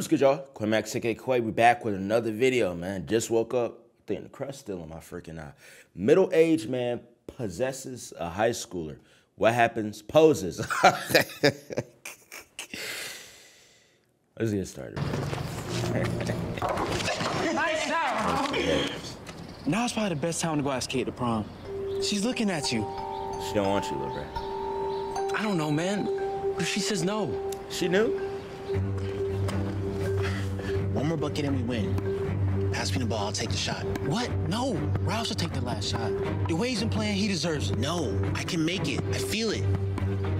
What's good, y'all? Quamax aka Quay. We back with another video, man. Just woke up. I think the crust still in my freaking eye. Middle-aged man possesses a high schooler. What happens? Poses. Let's get started. Now's probably the best time to go ask Kate to prom. She's looking at you. She don't want you, little bro. I don't know, man. If she says no? She knew. One more bucket and we win. Pass me the ball, I'll take the shot. What? No. Ralph should take the last shot. The way he's been playing, he deserves it. No, I can make it. I feel it.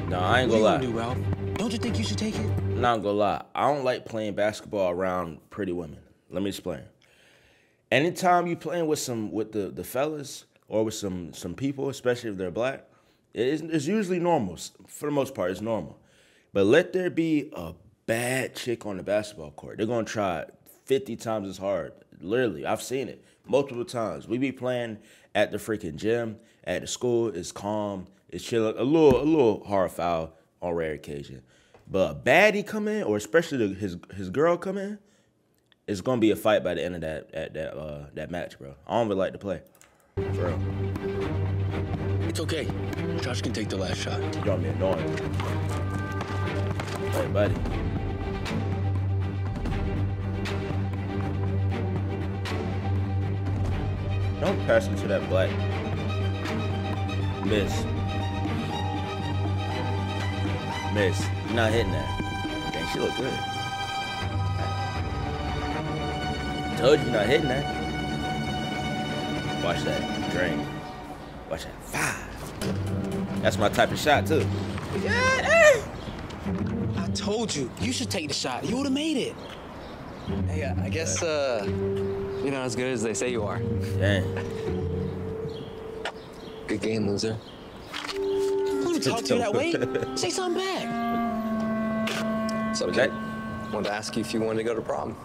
No, I ain't gonna lie. do, Ralph? Don't you think you should take it? Not gonna lie. I don't like playing basketball around pretty women. Let me explain. Anytime you playing with some with the, the fellas or with some some people, especially if they're black, it's, it's usually normal. For the most part, it's normal. But let there be a bad chick on the basketball court. They're gonna try 50 times as hard. Literally, I've seen it multiple times. We be playing at the freaking gym, at the school, it's calm, it's chill, a little a little hard foul on rare occasion. But a baddie come in, or especially the, his his girl come in, it's gonna be a fight by the end of that at that uh that match, bro. I don't really like to play. For real. It's okay. Josh can take the last shot. Got me annoying. Hey, buddy. Don't pass into that black. Miss. Miss. You're not hitting that. Dang, she look good. Told you not hitting that. Watch that. Drain. Watch that. Five. That's my type of shot, too. Yeah. I told you. You should take the shot. You would have made it. Hey, I guess uh, you're not as good as they say you are. Dang. Good game, loser. Don't even talk to you that way. Say something back. It's okay. I Wanted to ask you if you wanted to go to prom.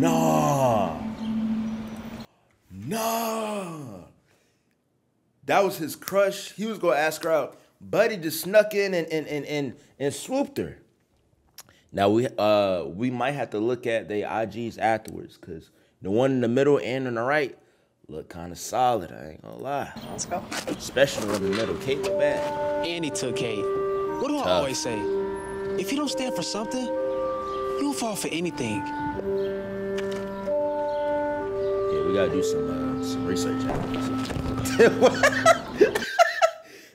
Nah. Nah. That was his crush. He was gonna ask her out. Buddy just snuck in and and and and, and swooped her. Now we uh we might have to look at the IGs afterwards, cause the one in the middle and on the right look kind of solid. I ain't gonna lie. Let's go. Especially in the middle. Kate look bad. And he took Kate. What do I always say? If you don't stand for something, you don't fall for anything. Yeah, we gotta do some uh, some research.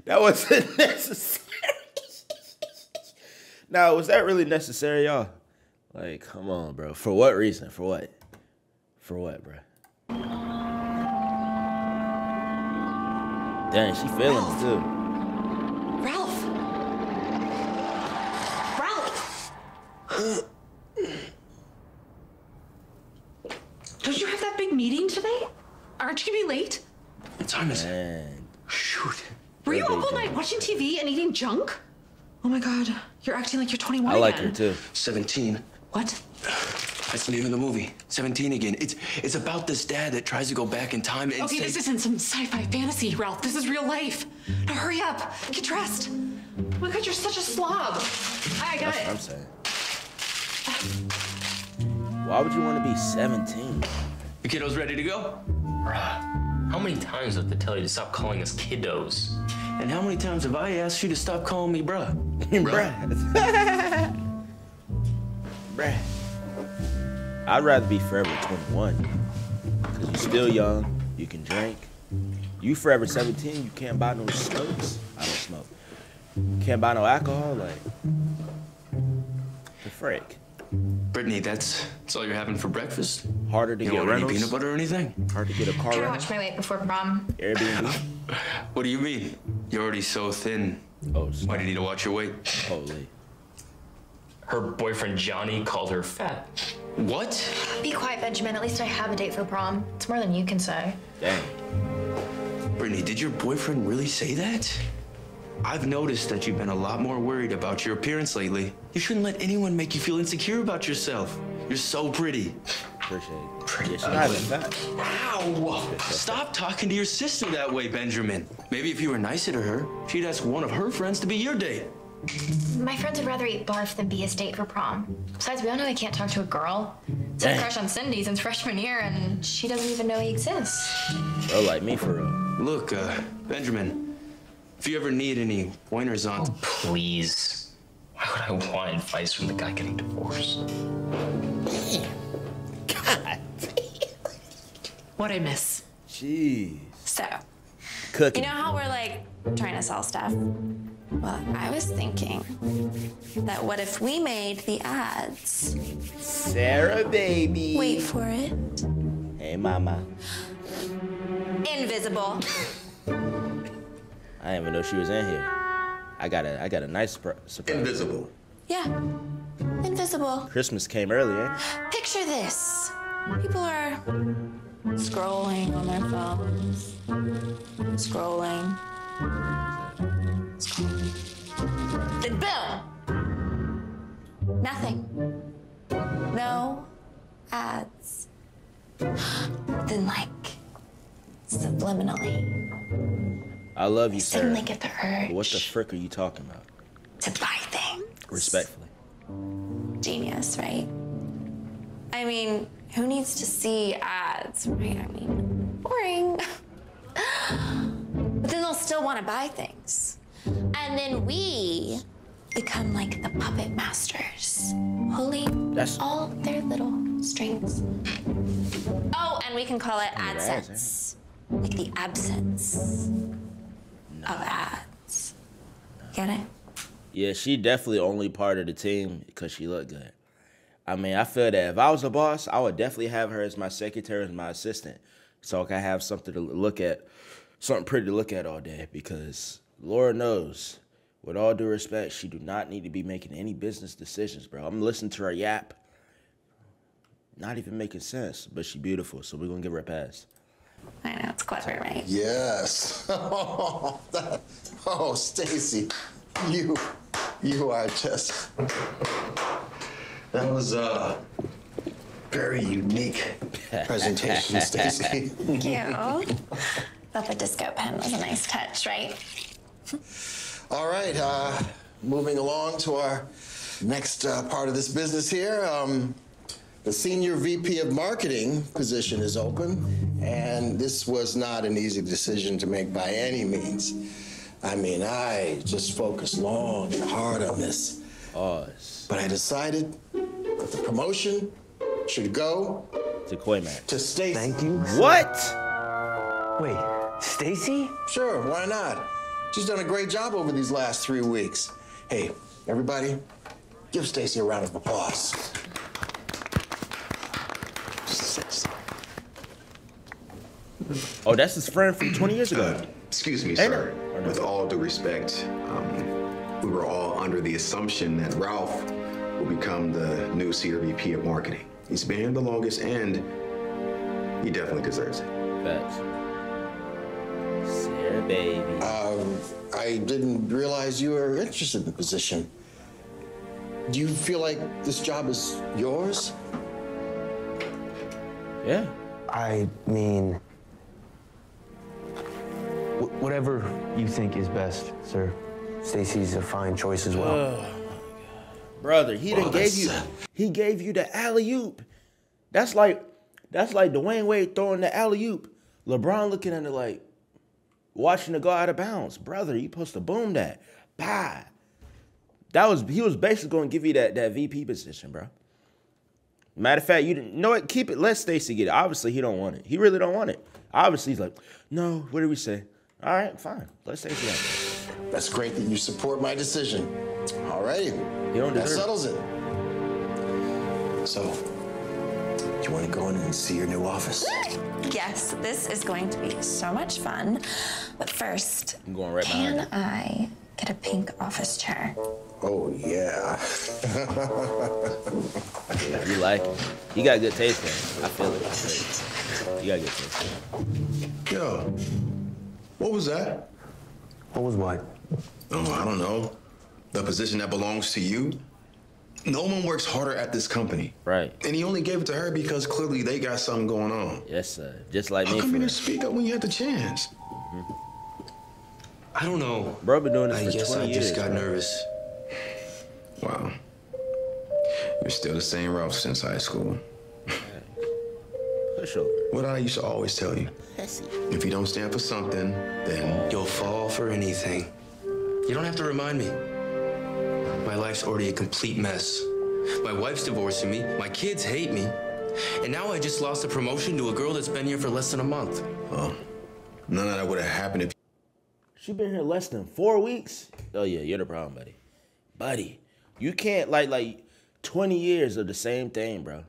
that wasn't necessary. Now, was that really necessary, y'all? Like, come on, bro. For what reason? For what? For what, bro? Dang, she feeling it too. Ralph! Ralph! Don't you have that big meeting today? Aren't you gonna be late? What time is it? Shoot. Were you up all night watching TV and eating junk? Oh my god, you're acting like you're 21 I like again. her too. 17. What? That's the name of the movie. 17 again. It's it's about this dad that tries to go back in time and Okay, say- this isn't some sci-fi fantasy, Ralph. This is real life. Now hurry up. Get dressed. Oh my god, you're such a slob. I got That's what I'm it. saying. Why would you want to be 17? The kiddo's ready to go? How many times do I have to tell you to stop calling us kiddos? And how many times have I asked you to stop calling me bruh? Bruh. Bruh. I'd rather be forever 21. Because you're still young, you can drink. You forever 17, you can't buy no smokes. I don't smoke. Can't buy no alcohol, like. The frick. Brittany, that's, that's all you're having for breakfast? Harder to You get don't want any peanut butter or anything? Hard to get a car Can I rental. watch my weight before prom? Airbnb. What do you mean? You're already so thin. Oh, Why do you need to watch your weight? Holy. Her boyfriend Johnny called her fat. What? Be quiet, Benjamin. At least I have a date for prom. It's more than you can say. Dang. Brittany, did your boyfriend really say that? I've noticed that you've been a lot more worried about your appearance lately. You shouldn't let anyone make you feel insecure about yourself. You're so pretty. Appreciate it. Pretty Yeah, she's not even fat. Ow! Stop talking to your sister that way, Benjamin. Maybe if you were nicer to her, she'd ask one of her friends to be your date. My friends would rather eat barf than be a date for prom. Besides, we all know he can't talk to a girl. He's had a crush on Cindy since freshman year, and she doesn't even know he exists. Bro, like me for real. Look, uh, Benjamin, if you ever need any pointers on. Please. Why would I want advice from the guy getting divorced? What I miss? Jeez. So, Cooking. you know how we're like trying to sell stuff? Well, I was thinking that what if we made the ads? Sarah, baby. Wait for it. Hey, mama. Invisible. I didn't even know she was in here. I got a, I got a nice surprise. Invisible. Yeah. Invisible. Christmas came early, ain't it? Picture this. People are scrolling on their phones. Scrolling. Scrolling. Then boom! Nothing. No ads. then like subliminally I love you, Sarah. Suddenly get the urge But what the frick are you talking about? to buy things. Respectfully. Genius, right? I mean, who needs to see ads, right? I mean, boring. but then they'll still want to buy things. And then we become like the puppet masters, pulling That's- all their little strings. Oh, and we can call it. AdSense. Like the absence of ads. Get it? Yeah, she definitely only part of the team because she looked good. I mean, I feel that if I was a boss, I would definitely have her as my secretary, as my assistant, so I can have something to look at, something pretty to look at all day. Because Lord knows, with all due respect, she do not need to be making any business decisions, bro. I'm listening to her yap, not even making sense, but she beautiful, so we're gonna give her a pass. I know, it's clever, right? Yes. That- oh, Stacy, you, you are just. That was a very unique presentation, Stacy. Thank you. Thought the disco pen was a nice touch, right? All right, uh, moving along to our next uh, part of this business here. Um, the senior VP of marketing position is open, and this was not an easy decision to make by any means. I mean, I just focused long and hard on this, Oz but I decided that the promotion should go to Quaymac. to Stacy. Thank you. What? Wait, Stacy? Sure, why not? She's done a great job over these last three weeks. Hey, everybody, give Stacy a round of applause. Oh, that's his friend from 20 years ago. Excuse me, Ain't sir. it? Or no? With all due respect, um, we were all under the assumption that Ralph will become the new CRVP of marketing. He's been here the longest, and he definitely deserves it. Facts. Sarah, baby. Um, I didn't realize you were interested in the position. Do you feel like this job is yours? yeah. I mean, wh- whatever you think is best, sir. Stacy's a fine choice as well. Brother, he didn't gave you he gave you the alley oop. That's like that's like Dwyane Wade throwing the alley oop. LeBron looking at it like watching it go out of bounds. Brother, you supposed to boom that. Bye. That was he was basically going to give you that that VP position, bro. Matter of fact, you didn't know it. Keep it. Let Stacy get it. Obviously, he don't want it. He really don't want it. Obviously, he's like, no. What did we say? All right, fine. Let Stacy have it. That's great that you support my decision. All right, You don't that deserve it. settles it. So, do you want to go in and see your new office? Yes, this is going to be so much fun. But first, I'm going right behind can. I get a pink office chair? Oh yeah. You like it. You got good taste, man. I feel it. You got good taste. Yo, what was that? What was what? Oh, I don't know. The position that belongs to you? No one works harder at this company. Right. And he only gave it to her because clearly they got something going on. Yes, sir. Just like How me. come For you didn't speak up when you had the chance? Mm-hmm. I don't know. Bro, been doing this I for guess 20 I years. just got bro. nervous. Wow. You're still the same Ralph since high school. Pushover. What I used to always tell you. If you don't stand for something, then You'll fall for anything. You don't have to remind me. My life's already a complete mess. My wife's divorcing me, my kids hate me, and now I just lost a promotion to a girl that's been here for less than a month. well, none of that would have happened if She been here less than four weeks. Oh yeah, you're the problem, buddy. Buddy, you can't like like twenty years of the same thing, bro.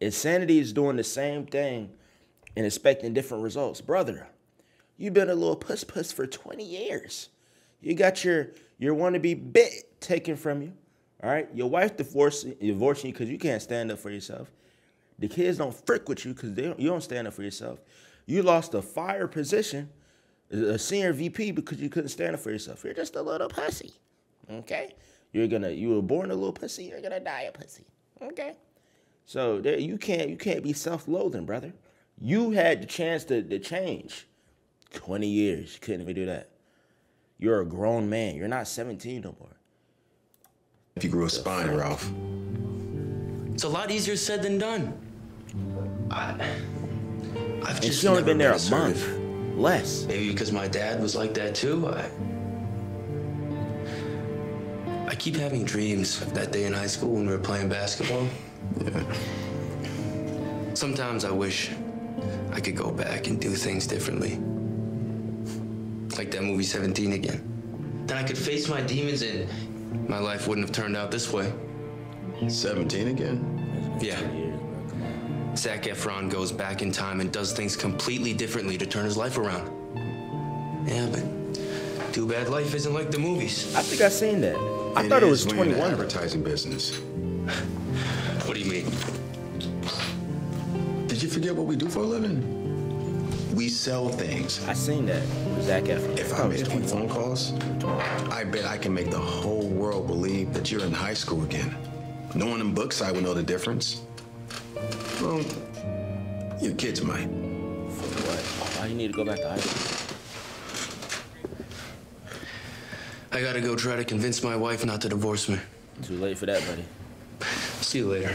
Insanity is doing the same thing and expecting different results, brother. You've been a little puss puss for twenty years. You got your your wannabe bit taken from you. All right, your wife divorcing divorcing you because you can't stand up for yourself. The kids don't frick with you because you don't stand up for yourself. You lost a fire position a senior VP because you couldn't stand up for yourself. You're just a little pussy. Okay? You're gonna you were born a little pussy, you're gonna die a pussy. Okay? So there you can't you can't be self-loathing, brother. You had the chance to, to change. 20 years, you couldn't even do that. You're a grown man. You're not 17 no more. If you grew a spine, Ralph. It's a lot easier said than done. I, I've And just only been there a month. Less. Maybe because my dad was like that too. I, I keep having dreams of that day in high school when we were playing basketball. Sometimes I wish I could go back and do things differently. Like that movie 17 again. Then I could face my demons and my life wouldn't have turned out this way. 17 again? Yeah. Zac Efron goes back in time and does things completely differently to turn his life around. Yeah, but too bad life isn't like the movies. I think I've seen that. I thought it was is when you're in the 21. advertising business. Forget what we do for a living? We sell things. I seen that. with Zac Efron. If I it was made a few phone calls, I bet I can make the whole world believe that you're in high school again. No one in Brookside would know the difference. Well, your kids might. What? Why you need to go back to high school? I gotta go try to convince my wife not to divorce me. Too late for that, buddy. See you later.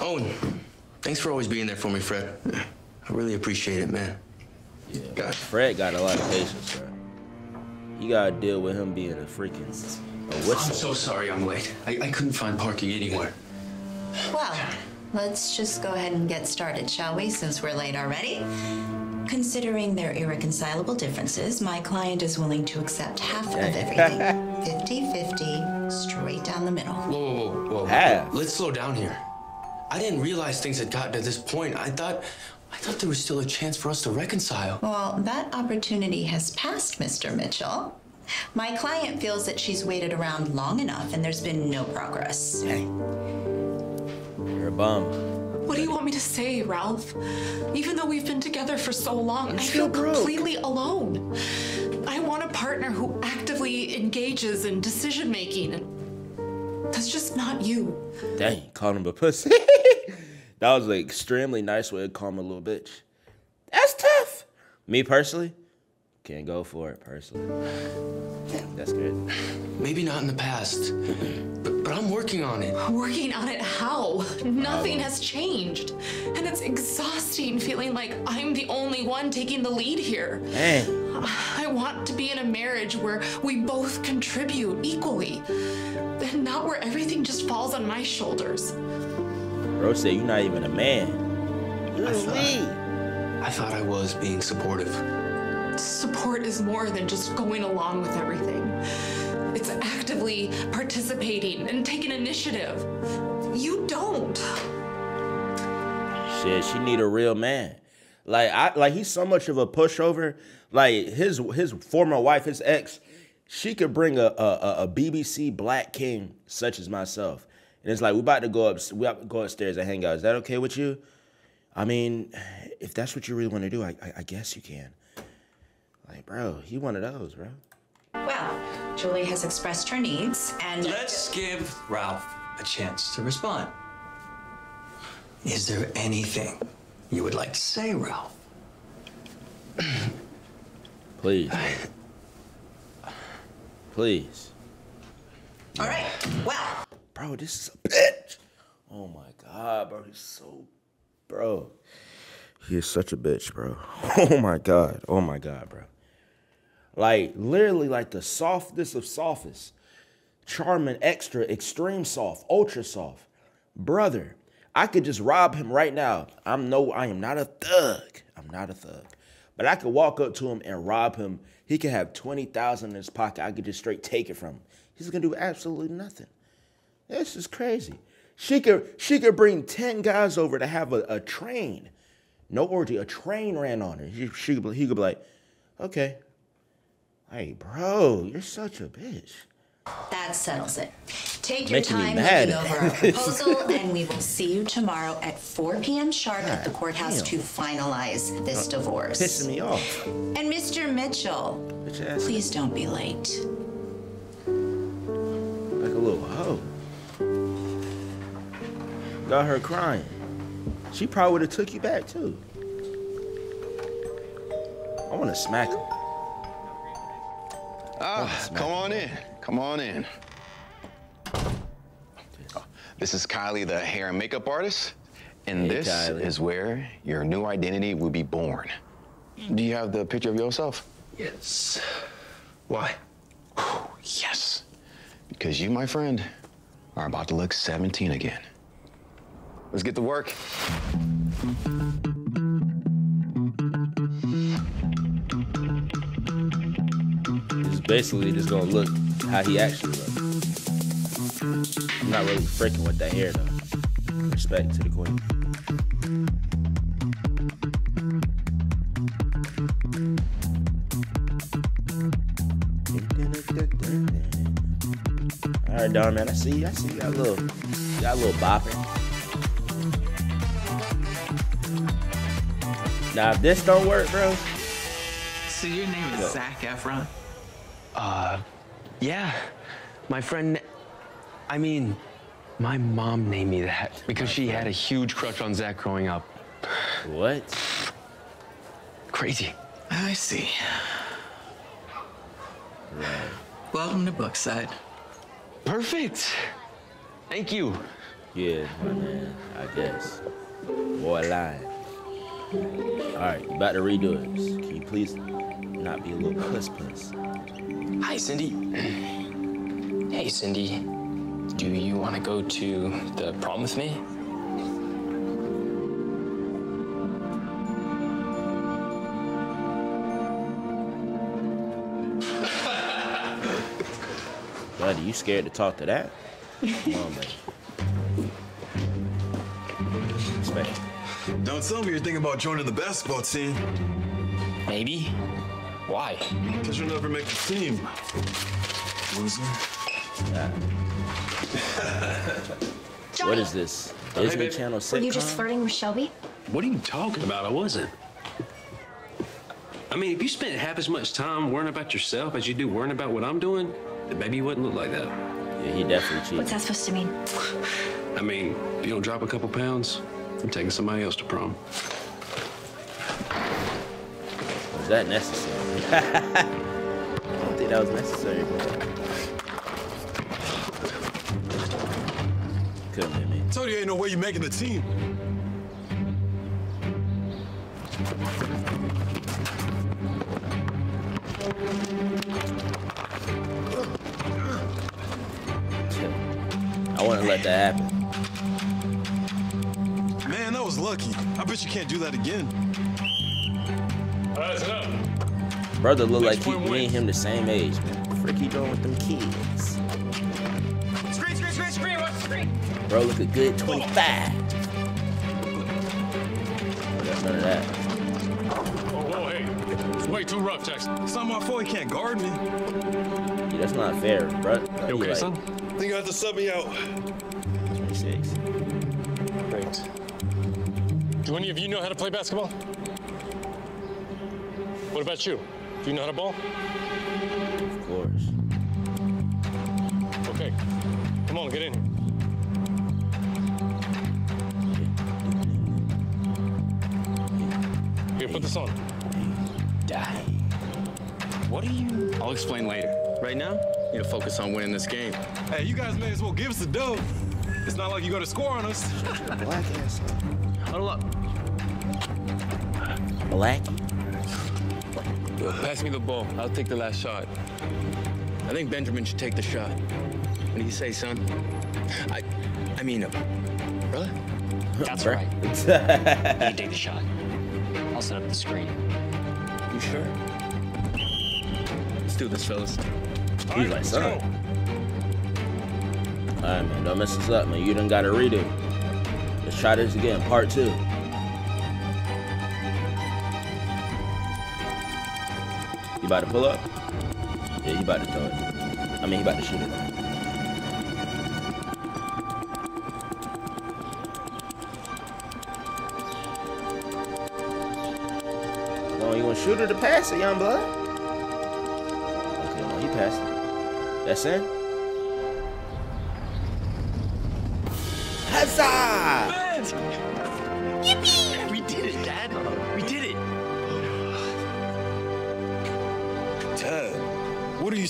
Owen, thanks for always being there for me, Fred. I really appreciate it, man. Yeah. Fred got a lot of patience, bro. You gotta deal with him being a freaking a I'm so sorry I'm late. I, I couldn't find parking anywhere. Well, let's just go ahead and get started, shall we, since we're late already? Considering their irreconcilable differences, my client is willing to accept half of everything 50 50, straight down the middle. Whoa, whoa, whoa, whoa. Half. Let's slow down here. I didn't realize things had gotten to this point. I thought, I thought there was still a chance for us to reconcile. Well, that opportunity has passed, Mr. Mitchell. My client feels that she's waited around long enough and there's been no progress. Hey. You're a bum. What do you want me to say, Ralph? Even though we've been together for so long, I feel broke. completely alone. I want a partner who actively engages in decision making, and that's just not you. Dang, called him a pussy. that was an extremely nice way to call him a little bitch. That's tough. Me personally, can't go for it personally. That's good. Maybe not in the past, but, but I'm working on it. Working on it how? Nothing has changed. And it's exhausting feeling like I'm the only one taking the lead here. Dang. I want to be in a marriage where we both contribute equally, and not where everything just falls on my shoulders. Bro said you're not even a man. You're I a thought- lead. I thought I was being supportive. Support is more than just going along with everything. It's actively participating and taking initiative. You don't. Shit, she need a real man. Like I like he's so much of a pushover. Like his his former wife, his ex, she could bring a a, a- BBC black king such as myself. And it's like we about to go up we about to go upstairs and hang out. Is that okay with you? I mean, if that's what you really want to do, I, I I guess you can. Like, bro, he one of those, bro. Well, Julie has expressed her needs, and Let's give Ralph a chance to respond. Is there anything you would like to say, Ralph? Please. Please. All right. Well, Bro, this is a bitch. Oh my god, bro. He's so bro. He is such a bitch, bro. Oh my god. Oh my god, bro. Like literally like the softest of softest. Charming, extra, extreme soft, ultra soft. Brother, I could just rob him right now. I'm no, I am not a thug. I'm not a thug. But I could walk up to him and rob him. He could have 20,000 in his pocket. I could just straight take it from him. He's gonna do absolutely nothing. This is crazy. She could she could bring 10 guys over to have a, a train. No orgy, a train ran on her. She, she could, he could be like, okay. Hey, bro, you're such a bitch. that settles it. Take your Making time looking over our proposal, and we will see you tomorrow at 4 p.m. sharp at the courthouse damn. to finalize this uh, divorce. Pissing me off. And Mr. Mitchell, please don't be late. Like a little hoe. Got her crying. She probably would have took you back too. I want to smack him. Ah, come on in. Come on in. This is Kylie, the hair and makeup artist. And Hey, this Kylie. is where your new identity will be born. Do you have the picture of yourself? Yes. Why? Yes. Because you, my friend, are about to look 17 again. Let's get to work. Basically just gonna look how he actually looks. I'm not really freaking with that hair though. Respect to the queen. All right, Don man. I see. you. I see. You got a little. You got a little bopping. Now, if this don't work, bro. So your name is. Zac Efron? Uh, yeah. My friend, I mean, my mom named me that because she had a huge crush on Zac growing up. What? Crazy. I see. Right. Welcome to Brookside. Perfect. Thank you. Yeah, my man. I guess. Boy, lying. All right, you about to redo it. Can you please not be a little puss puss? Hi, Cindy. Hey, Cindy. Do you want to go to the prom with me? Buddy, you scared to talk to that? Come on, man. Don't tell me you're thinking about joining the basketball team. Maybe. Why? Because you'll never make the team. Loser. What is this? Hey, Disney babe. Channel Were you just flirting with Shelby? What are you talking about? I wasn't. I mean, if you spent half as much time worrying about yourself as you do worrying about what I'm doing, then maybe you wouldn't look like that. Yeah, he definitely cheated. What's that supposed to mean? I mean, if you don't drop a couple pounds, I'm taking somebody else to prom. Was that necessary? I don't think that was necessary, bro. Couldn't be me. Told you ain't no way you're making the team. I wouldn't let that happen. Man, that was lucky. I bet you can't do that again. That's enough. Brother look like he, me and him the same age, man. Frick he doing with them kids. Screen, screen, screen, screen, watch the screen. Bro, look a good 25. Got none of that. Oh, whoa, hey. It's way too rough, Jackson. It's not my fault he can't guard me. Yeah, that's not fair, bro. You okay, son? Think I have to sub me out. 26. Great. Do any of you know how to play basketball? What about you? Do you know how to ball? Of course. Okay. Come on, get in here. Here, put this on. Die. What are you? I'll explain later. Right now, Need to focus on winning this game. Hey, you guys may as well give us the dough. It's not like you're gonna score on us. Black ass. Huddle up. Black. Pass me the ball. I'll take the last shot. I think Benjamin should take the shot. What do you say, son? I, I mean, uh, brother. That's right. you take the shot. I'll set up the screen. You sure? Let's do this, fellas. He's like, son. All right, man. Don't mess this up, man. You done got to redo. Let's try this again. Part two. About to pull up? Yeah, he about to throw it. I mean, he about to shoot it. Oh, you want to shoot it to pass it, young blood? Okay, no, he passed it. That's in.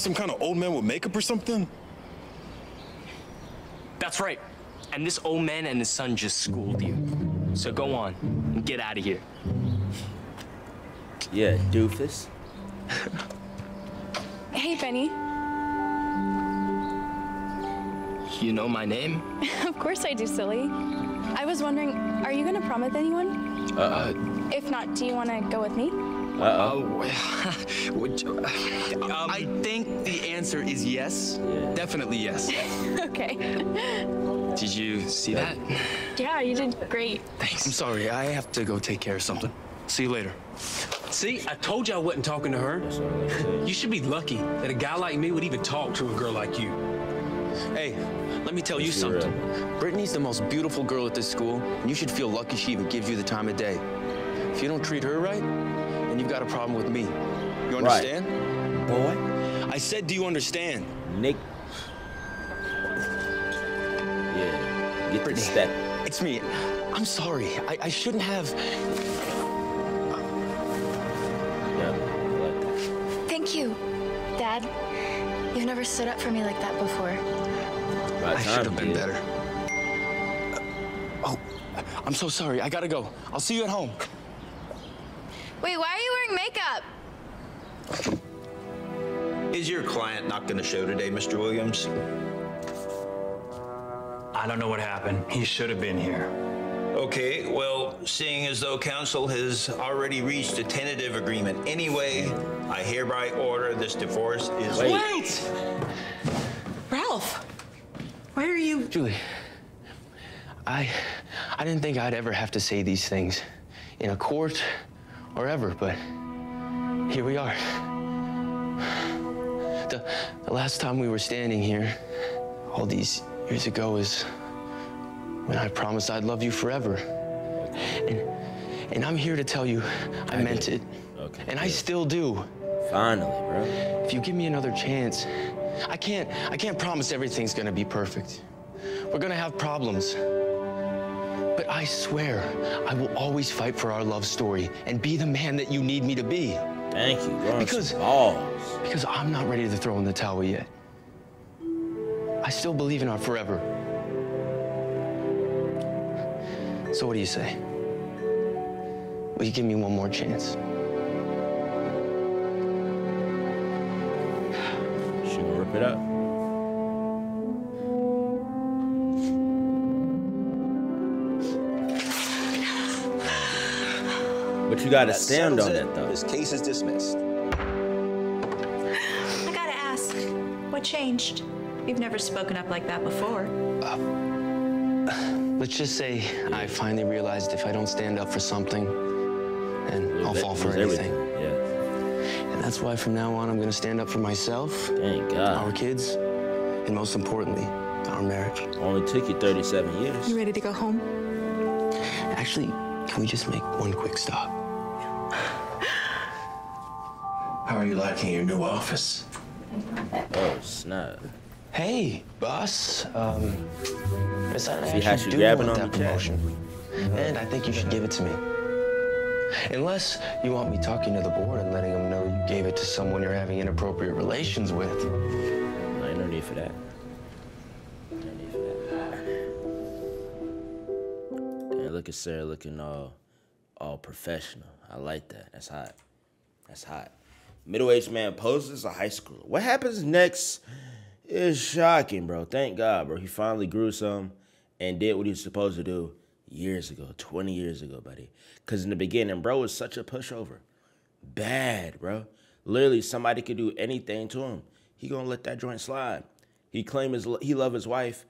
Some kind of old man with makeup or something? That's right. And this old man and his son just schooled you. So go on and get out of here. Yeah, doofus. Hey, Benny. You know my name? of course I do, silly. I was wondering, are you gonna prom with anyone? Uh If not, do you want to go with me? Oh. Uh oh. Would you- um, I think the answer is yes. Definitely yes. okay. Did you see that? Yeah, you did great. Thanks. I'm sorry. I have to go take care of something. See you later. See, I told you I wasn't talking to her. You should be lucky that a guy like me would even talk to a girl like you. Hey, let me tell you Let's something. Brittany's the most beautiful girl at this school, and you should feel lucky she even gives you the time of day. If you don't treat her right, then you've got a problem with me. You Right. understand? Boy. I said, do you understand? Nick. Yeah. Get the Brittany. step. It's me. I'm sorry. I, I shouldn't have. Yeah. Like, Thank you, Dad. You've never stood up for me like that before. by I should have been better. Uh, oh, I'm so sorry. I gotta go. I'll see you at home. Wait, why are you wearing makeup? Is your client not going to show today, Mr. Williams? I don't know what happened. He should have been here. Okay, well, seeing as though council has already reached a tentative agreement anyway, I hereby order this divorce is. Wait! Ralph! Why are you. Julie, I, I didn't think I'd ever have to say these things in a court or ever, but here we are. The, the last time we were standing here, all these years ago, is when I promised I'd love you forever. And, and I'm here to tell you I, meant it. Okay. And I still do. Finally, bro. If you give me another chance, I can't I can't promise everything's gonna be perfect. We're gonna have problems. But I swear, I will always fight for our love story and be the man that you need me to be. Thank you. Growing Because- balls. Because I'm not ready to throw in the towel yet. I still believe in our forever. So what do you say? Will you give me one more chance? She gonna rip it up. But you gotta That stand on it. that though. This case is dismissed. I gotta ask, what changed? You've never spoken up like that before. Uh, let's just say I finally realized if I don't stand up for something, then I'll Lose fall for lose anything. Yeah. And that's why from now on I'm gonna stand up for myself, Thank God. our kids, and most importantly, our marriage. Only took you 37 years. You ready to go home? Actually, can we just make one quick stop? How are you liking your new office? Oh snap. Hey, boss. Um, Miss I See how actually she do grabbing on that the promotion, and I think you should give it to me. Unless you want me talking to the board and letting them know you gave it to someone you're having inappropriate relations with. need for that. No need for that. Look at Sarah looking all all professional. I like that. That's hot. That's hot. Middle-aged man poses a high schooler. What happens next is shocking, bro. Thank God, bro. He finally grew some and did what he was supposed to do years ago, 20 years ago, buddy. Because in the beginning, bro was such a pushover. Bad, bro. Literally, somebody could do anything to him. He gonna let that joint slide. He claimed his he loved his wife,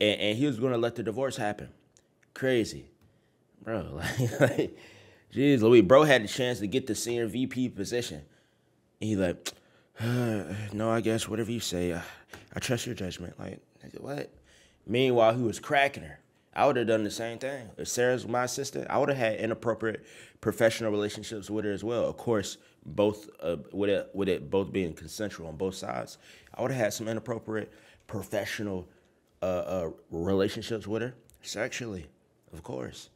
and, and he was gonna let the divorce happen. Crazy, bro. Like, like, jeez, Louis, bro had the chance to get the senior VP position. He like, uh, no, I guess whatever you say. I, I trust your judgment. Like, what? Meanwhile, he was cracking her. I would have done the same thing. If Sarah's my sister, I would have had inappropriate professional relationships with her as well. Of course, both uh, with it with it both being consensual on both sides. I would have had some inappropriate professional uh, uh, relationships with her sexually, of course.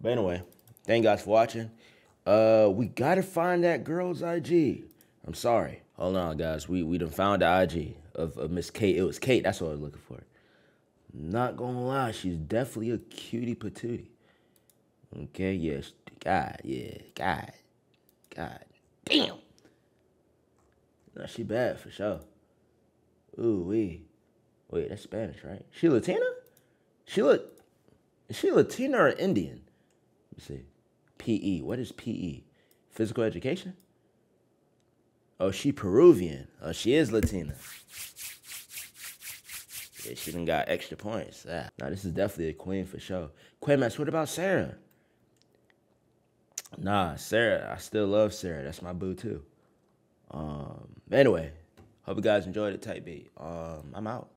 But anyway, thank guys for watching. Uh, we gotta find that girl's IG. I'm sorry. Hold on, guys. We we done found the IG of, of Miss Kate. It was Kate. That's what I was looking for. Not gonna lie, she's definitely a cutie patootie. Okay, yes. God, yeah. God. God. Damn. No, she bad for sure. Ooh, wee. Wait, that's Spanish, right? She Latina? She look. Is she Latina or Indian? Let me see. PE. What is PE? Physical education? Oh, she Peruvian. Oh, she is Latina. Yeah, she done got extra points. Yeah. Now, this is definitely a queen for sure. Queen what about Sarah? Nah, Sarah, I still love Sarah. That's my boo too. Um, anyway, hope you guys enjoyed it, Type B. Um, I'm out.